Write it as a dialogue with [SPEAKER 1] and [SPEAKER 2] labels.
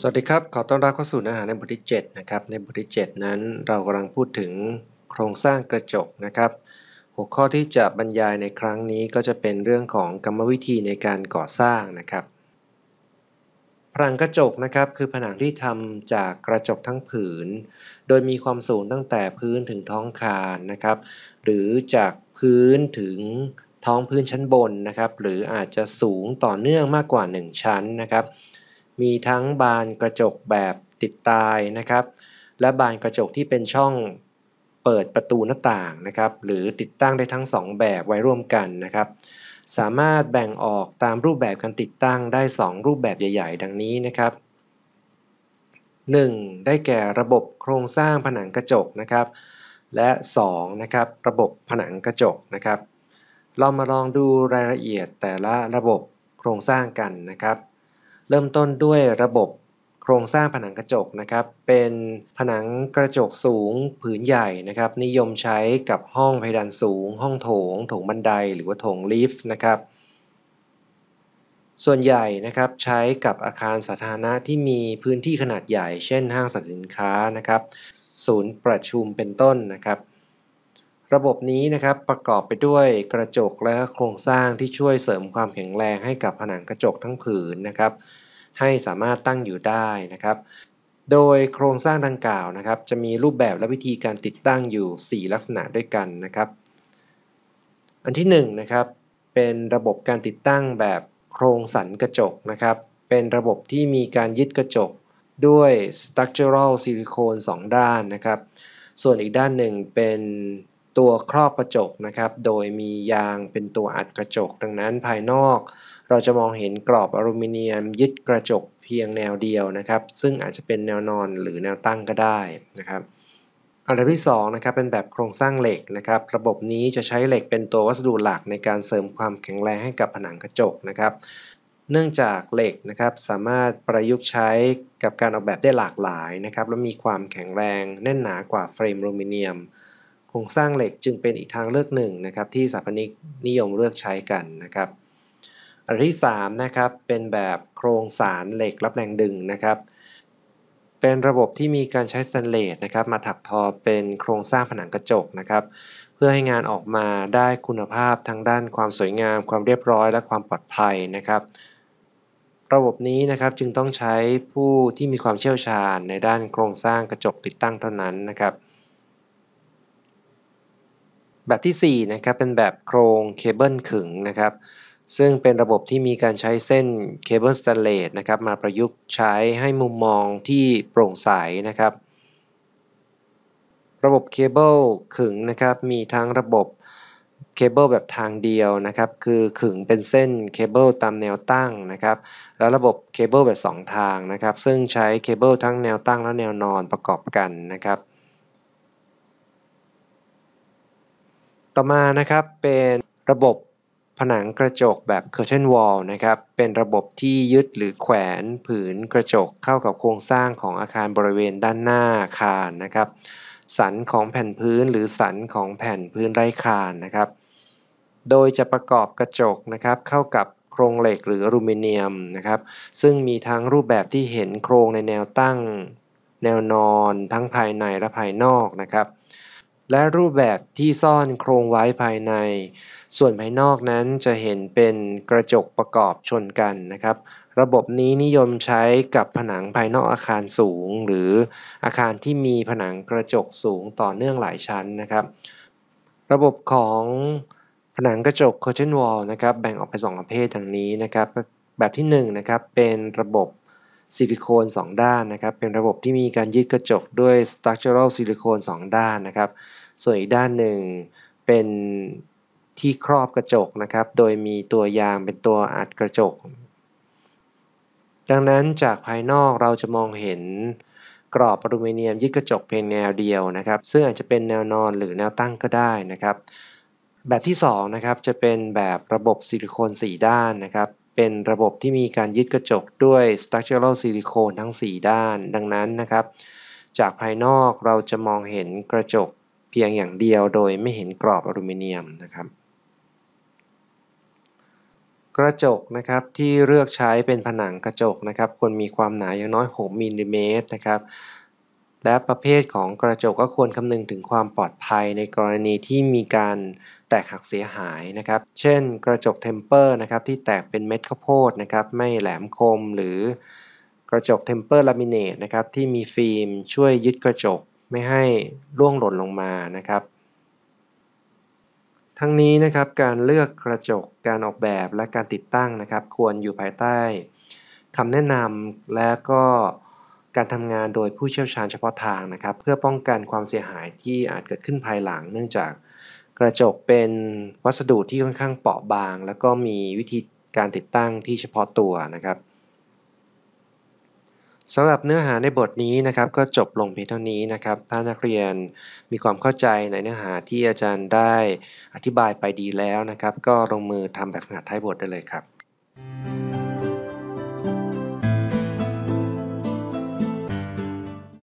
[SPEAKER 1] สวัสดีครับ ขอต้อนรับเข้าสู่เนื้อหาในบทที่7นะครับ ในบทที่ 7 นั้นเรากำลังพูดถึงโครงสร้างกระจกนะครับ หัวข้อที่จะบรรยายในครั้งนี้ก็จะเป็นเรื่องของกรรมวิธีในการก่อสร้างนะครับ ผนังกระจกนะครับคือผนังที่ทำจากกระจกทั้งผืน โดยมีความสูงตั้งแต่พื้นถึงท้องคานนะครับ หรือจากพื้นถึงท้องพื้นชั้นบนนะครับ หรืออาจจะสูงต่อเนื่องมากกว่า 1 ชั้นนะครับ มีทั้งบานกระจกแบบติดตายนะครับ และบานกระจกที่เป็นช่องเปิดประตูหน้าต่างนะครับ หรือติดตั้งได้ทั้ง 2 แบบไว้ร่วมกันนะครับ สามารถแบ่งออกตามรูปแบบการติดตั้งได้ 2 รูปแบบใหญ่ ๆ ดังนี้นะครับ 1. ได้แก่ระบบโครงสร้างผนังกระจกนะครับ และ2นะครับระบบผนังกระจกนะครับ เรามาลองดูรายละเอียดแต่ละระบบโครงสร้างกันนะครับ เริ่มต้นด้วยระบบโครงสร้างผนังกระจกนะครับ เป็นผนังกระจกสูงผืนใหญ่นะครับ นิยมใช้กับห้องเพดานสูง ห้องโถง โถงบันไดหรือว่าโถงลิฟต์นะครับ ส่วนใหญ่นะครับใช้กับอาคารสาธารณะที่มีพื้นที่ขนาดใหญ่ เช่นห้างสรรพสินค้านะครับ ศูนย์ประชุมเป็นต้นนะครับ ระบบนี้นะครับประกอบไปด้วยกระจกและโครงสร้างที่ช่วยเสริมความแข็งแรงให้กับผนังกระจกทั้งผืนนะครับ ให้สามารถตั้งอยู่ได้นะครับ โดยโครงสร้างดังกล่าวนะครับ จะมีรูปแบบและวิธีการติดตั้งอยู่ 4 ลักษณะด้วยกันนะครับ อันที่1นนะครับเป็นระบบการติดตั้งแบบโครงสันกระจกนะครับ เป็นระบบที่มีการยึดกระจกด้วย structural silicone 2 ด้านนะครับ ส่วนอีกด้านหนึ่งเป็น ตัวครอบกระจกนะครับ โดยมียางเป็นตัวอัดกระจก ดังนั้นภายนอก เราจะมองเห็นกรอบอลูมิเนียมยึดกระจกเพียงแนวเดียวนะครับ ซึ่งอาจจะเป็นแนวนอนหรือแนวตั้งก็ได้นะครับอันดับที่2นะครับเป็นแบบโครงสร้างเหล็กนะครับ ระบบนี้จะใช้เหล็กเป็นตัววัสดุหลักในการเสริมความแข็งแรงให้กับผนังกระจกนะครับ เนื่องจากเหล็กนะครับสามารถประยุกต์ใช้กับการออกแบบได้หลากหลายนะครับ และมีความแข็งแรงแน่นหนากว่าเฟรมอลูมิเนียม โครงสร้างเหล็กจึงเป็นอีกทางเลือกหนึ่งนะครับที่สถาปนิกนิยมเลือกใช้กันนะครับอันที่3นะครับเป็นแบบโครงสารเหล็กรับแรงดึงนะครับเป็นระบบที่มีการใช้สแตนเลสนะครับมาถักทอเป็นโครงสร้างผนังกระจกนะครับ เพื่อให้งานออกมาได้คุณภาพทั้งด้านความสวยงาม ความเรียบร้อย และความปลอดภัยนะครับ ระบบนี้นะครับจึงต้องใช้ผู้ที่มีความเชี่ยวชาญในด้านโครงสร้างกระจกติดตั้งเท่านั้นนะครับ แบบที่ 4 นะครับ เป็นแบบโครงเคเบิลขึงนะครับ ซึ่งเป็นระบบที่มีการใช้เส้นเคเบิลสแตนเลสนะครับมาประยุกต์ใช้ให้มุมมองที่โปร่งใสนะครับ ระบบเคเบิลขึงนะครับ มีทั้งระบบเคเบิลแบบทางเดียวนะครับ คือขึงเป็นเส้นเคเบิลตามแนวตั้งนะครับ แล้วระบบเคเบิลแบบ 2 ทางนะครับ ซึ่งใช้เคเบิลทั้งแนวตั้งและแนวนอนประกอบกันนะครับ ต่อมานะครับเป็นระบบผนังกระจกแบบ curtain wall นะครับ เป็นระบบที่ยึดหรือแขวนผืนกระจกเข้ากับโครงสร้างของอาคารบริเวณด้านหน้าอาคารนะครับ สันของแผ่นพื้นหรือสันของแผ่นพื้นไร้คานนะครับ โดยจะประกอบกระจกนะครับ เข้ากับโครงเหล็กหรืออลูมิเนียมนะครับ ซึ่งมีทั้งรูปแบบที่เห็นโครงในแนวตั้ง แนวนอนทั้งภายในและภายนอกนะครับ และรูปแบบที่ซ่อนโครงไว้ภายใน ส่วนภายนอกนั้นจะเห็นเป็นกระจกประกอบชนกันนะครับ ระบบนี้นิยมใช้กับผนังภายนอกอาคารสูง หรืออาคารที่มีผนังกระจกสูงต่อเนื่องหลายชั้นนะครับ ระบบของผนังกระจก curtain wall นะครับแบ่งออกเป็น2ประเภทดังนี้นะครับ แบบที่1นนะครับเป็นระบบ ซิลิโคน2 ด้านนะครับ เป็นระบบที่มีการยึดกระจกด้วย structural ซิลิโคน2 ด้านนะครับ ส่วนอีกด้านหนึ่งเป็นที่ครอบกระจกนะครับ โดยมีตัวยางเป็นตัวอัดกระจก ดังนั้นจากภายนอกเราจะมองเห็นกรอบอลูมิเนียมยึดกระจกเพียงแนวเดียวนะครับ ซึ่งอาจจะเป็นแนวนอนหรือแนวตั้งก็ได้นะครับ แบบที่2นะครับจะเป็นแบบระบบซิลิโคน4 ด้านนะครับ เป็นระบบที่มีการยึดกระจกด้วย structural silicone ทั้ง 4 ด้าน ดังนั้นนะครับ จากภายนอกเราจะมองเห็นกระจกเพียงอย่างเดียวโดยไม่เห็นกรอบอลูมิเนียมนะครับ กระจกนะครับที่เลือกใช้เป็นผนังกระจกนะครับควรมีความหนาอย่างน้อย 6มิลลิเมตรนะครับ และประเภทของกระจกก็ควรคำนึงถึงความปลอดภัยในกรณีที่มีการแตกหักเสียหายนะครับ เช่น กระจก tempered นะครับที่แตกเป็นเม็ดข้าวโพดนะครับไม่แหลมคมหรือกระจก tempered laminate นะครับที่มีฟิล์มช่วยยึดกระจกไม่ให้ร่วงหล่นลงมานะครับ ทั้งนี้นะครับการเลือกกระจกการออกแบบและการติดตั้งนะครับ ควรอยู่ภายใต้คำแนะนำและก็ การทำงานโดยผู้เชี่ยวชาญเฉพาะทางนะครับ เพื่อป้องกันความเสียหายที่อาจเกิดขึ้นภายหลัง เนื่องจากกระจกเป็นวัสดุที่ค่อนข้างเปราะบาง แล้วก็มีวิธีการติดตั้งที่เฉพาะตัวนะครับสำหรับเนื้อหาในบทนี้นะครับก็จบลงเพียงเท่านี้นะครับ ถ้านักเรียนมีความเข้าใจในเนื้อหาที่อาจารย์ได้อธิบายไปดีแล้วนะครับ ก็ลงมือทำแบบฝึกหัดท้ายบทได้เลยครับ